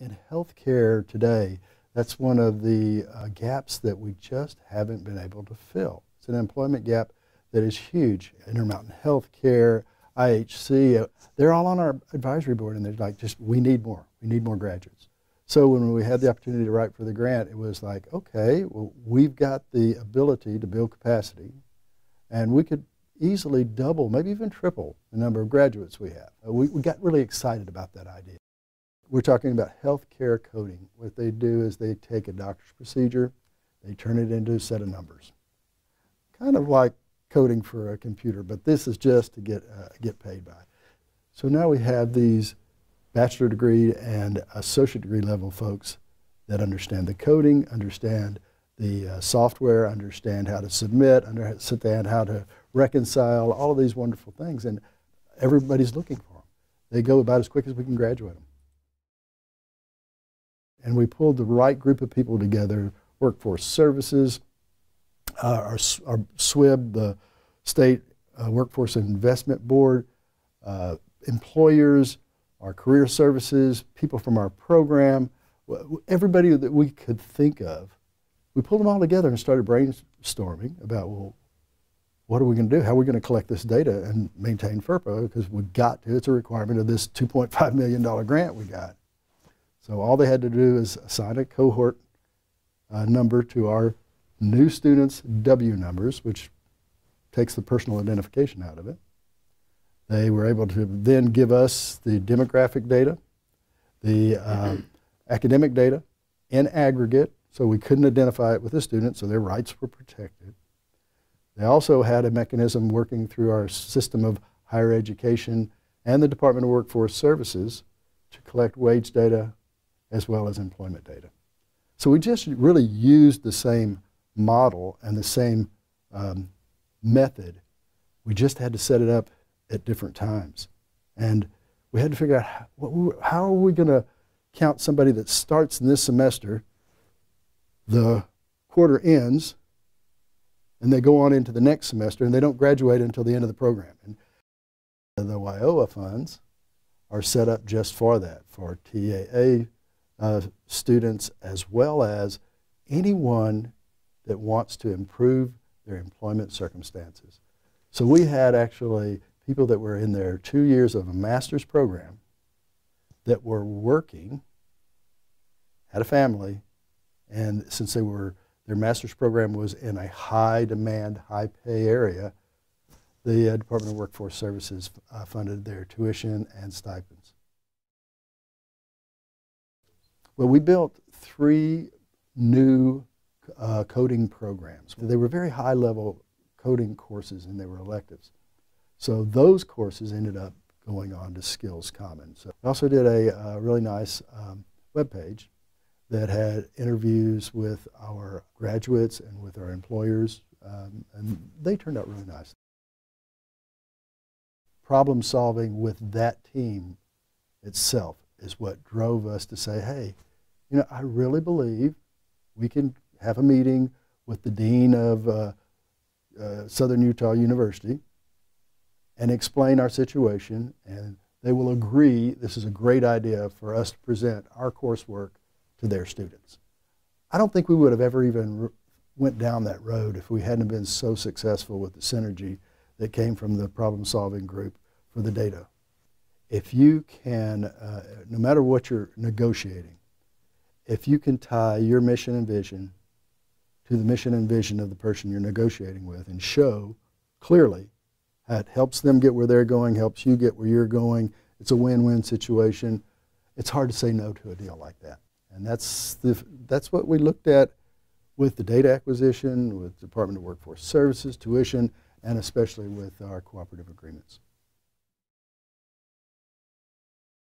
in healthcare today, that's one of the uh, gaps that we just haven't been able to fill. It's an employment gap that is huge. Intermountain Healthcare, IHC, uh, they're all on our advisory board and they're like, just, we need more. We need more graduates. So when we had the opportunity to write for the grant, it was like, okay, well, we've got the ability to build capacity and we could easily double, maybe even triple the number of graduates we have. Uh, we, we got really excited about that idea. We're talking about healthcare coding. What they do is they take a doctor's procedure, they turn it into a set of numbers. Kind of like coding for a computer, but this is just to get, uh, get paid by. So now we have these bachelor degree and associate degree level folks that understand the coding, understand the uh, software, understand how to submit, understand how to reconcile, all of these wonderful things. And everybody's looking for them. They go about as quick as we can graduate them. And we pulled the right group of people together, workforce services, uh, our, our SWIB, the State uh, Workforce Investment Board, uh, employers, our career services, people from our program, everybody that we could think of. We pulled them all together and started brainstorming about, well, what are we going to do? How are we going to collect this data and maintain FERPA? Because we've got to. It's a requirement of this $2.5 million grant we got. So all they had to do is assign a cohort uh, number to our new students' W numbers, which takes the personal identification out of it. They were able to then give us the demographic data, the uh, academic data in aggregate, so we couldn't identify it with the student, so their rights were protected. They also had a mechanism working through our system of higher education and the Department of Workforce Services to collect wage data as well as employment data. So we just really used the same model and the same um, method. We just had to set it up at different times. And we had to figure out how, how are we going to count somebody that starts in this semester, the quarter ends, and they go on into the next semester, and they don't graduate until the end of the program. And the WIOA funds are set up just for that, for TAA uh, students as well as anyone that wants to improve their employment circumstances. So we had actually people that were in their two years of a master's program that were working, had a family, and since they were their master's program was in a high demand, high pay area, the uh, Department of Workforce Services uh, funded their tuition and stipends. Well, we built three new uh, coding programs. They were very high level coding courses and they were electives. So those courses ended up going on to SkillsCommons. So we also did a uh, really nice um, web page that had interviews with our graduates and with our employers, um, and they turned out really nice. Problem solving with that team itself is what drove us to say, hey, you know, I really believe we can have a meeting with the dean of uh, uh, Southern Utah University and explain our situation, and they will agree this is a great idea for us to present our coursework to their students. I don't think we would have ever even went down that road if we hadn't been so successful with the synergy that came from the problem-solving group for the data. If you can, uh, no matter what you're negotiating, if you can tie your mission and vision to the mission and vision of the person you're negotiating with and show clearly how it helps them get where they're going, helps you get where you're going, it's a win-win situation. It's hard to say no to a deal like that. And that's, the, that's what we looked at with the data acquisition, with Department of Workforce Services, tuition, and especially with our cooperative agreements.